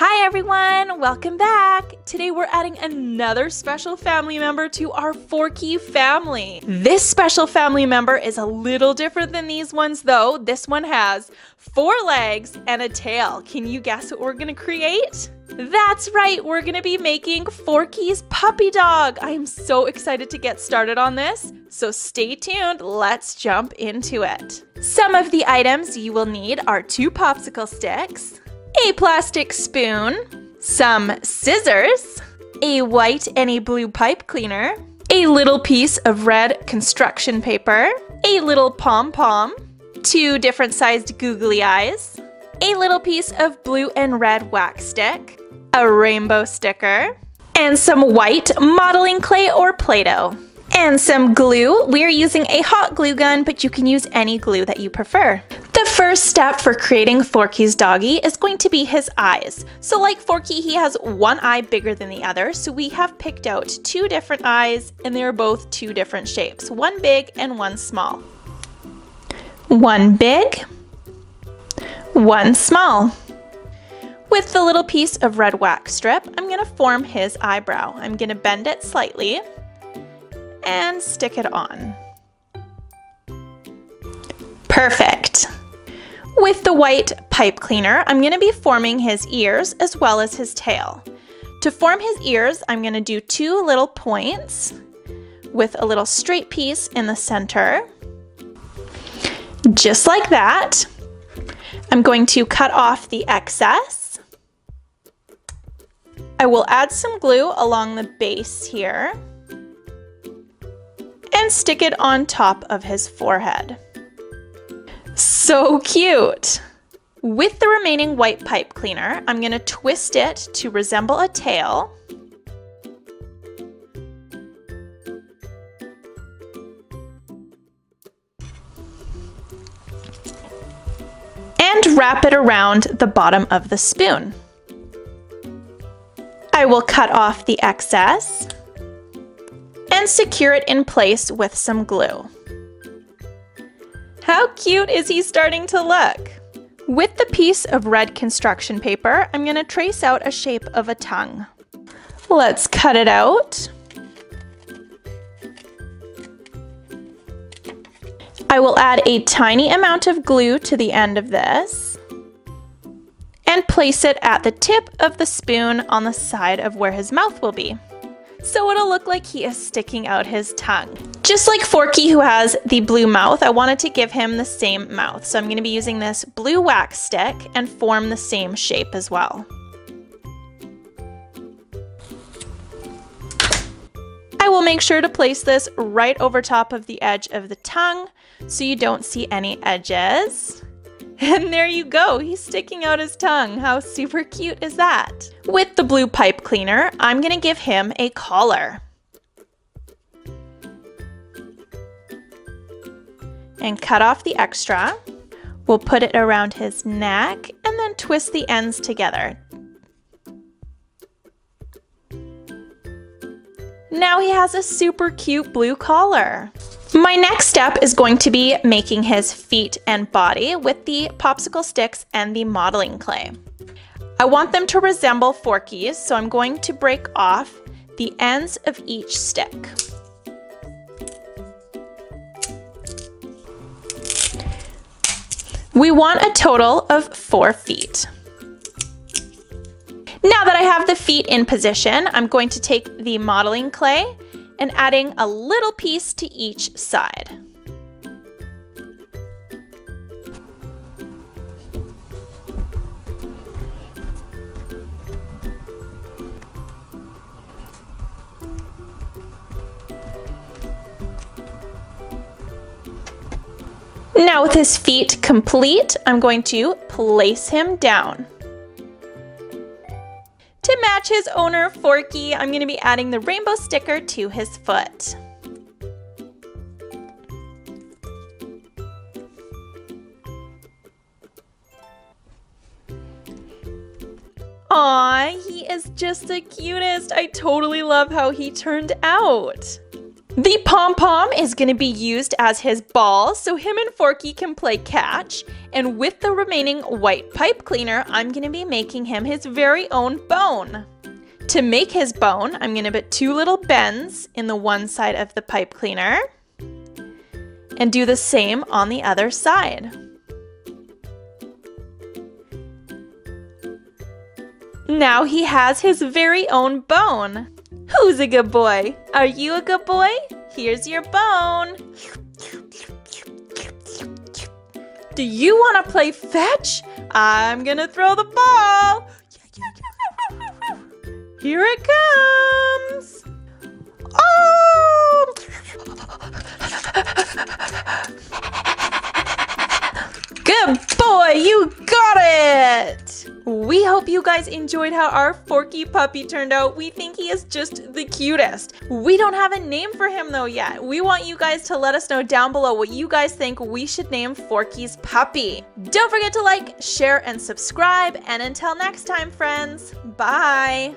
Hi everyone, welcome back. Today we're adding another special family member to our Forky family. This special family member is a little different than these ones though. This one has four legs and a tail. Can you guess what we're gonna create? That's right, we're gonna be making Forky's puppy dog. I am so excited to get started on this, so stay tuned, let's jump into it. Some of the items you will need are two popsicle sticks, a plastic spoon, some scissors, a white and a blue pipe cleaner, a little piece of red construction paper, a little pom-pom, two different sized googly eyes, a little piece of blue and red wax stick, a rainbow sticker, and some white modeling clay or Play-Doh. And some glue. We're using a hot glue gun, but you can use any glue that you prefer. First step for creating Forky's doggy is going to be his eyes. So like Forky, he has one eye bigger than the other, so we have picked out two different eyes and they're both two different shapes, one big and one small. One big, one small. With the little piece of red wax strip, I'm gonna form his eyebrow. I'm gonna bend it slightly and stick it on. Perfect. With the white pipe cleaner, I'm going to be forming his ears as well as his tail. To form his ears, I'm going to do two little points with a little straight piece in the center. Just like that. I'm going to cut off the excess. I will add some glue along the base here and stick it on top of his forehead. So cute! With the remaining white pipe cleaner, I'm going to twist it to resemble a tail. And wrap it around the bottom of the spoon. I will cut off the excess and secure it in place with some glue. How cute is he starting to look? With the piece of red construction paper, I'm going to trace out a shape of a tongue. Let's cut it out. I will add a tiny amount of glue to the end of this and place it at the tip of the spoon on the side of where his mouth will be so it'll look like he is sticking out his tongue. Just like Forky who has the blue mouth, I wanted to give him the same mouth. So I'm going to be using this blue wax stick and form the same shape as well. I will make sure to place this right over top of the edge of the tongue so you don't see any edges. And there you go, he's sticking out his tongue. How super cute is that? With the blue pipe cleaner, I'm gonna give him a collar. And cut off the extra. We'll put it around his neck and then twist the ends together. Now he has a super cute blue collar. My next step is going to be making his feet and body with the popsicle sticks and the modeling clay. I want them to resemble Forky's, so I'm going to break off the ends of each stick. We want a total of four feet. Now that I have the feet in position, I'm going to take the modeling clay and adding a little piece to each side. Now with his feet complete, I'm going to place him down. To match his owner, Forky, I'm going to be adding the rainbow sticker to his foot. Aw, he is just the cutest. I totally love how he turned out. The pom-pom is going to be used as his ball so him and Forky can play catch. And with the remaining white pipe cleaner, I'm going to be making him his very own bone. To make his bone, I'm going to put two little bends in the one side of the pipe cleaner and do the same on the other side. Now he has his very own bone. Who's a good boy? Are you a good boy? Here's your bone. Do you want to play fetch? I'm gonna throw the ball. Here it comes. Oh! Good boy, you got it! We hope you guys enjoyed how our Forky puppy turned out. We think he is just the cutest. We don't have a name for him though yet. We want you guys to let us know down below what you guys think we should name Forky's puppy. Don't forget to like, share, and subscribe. And until next time, friends, bye!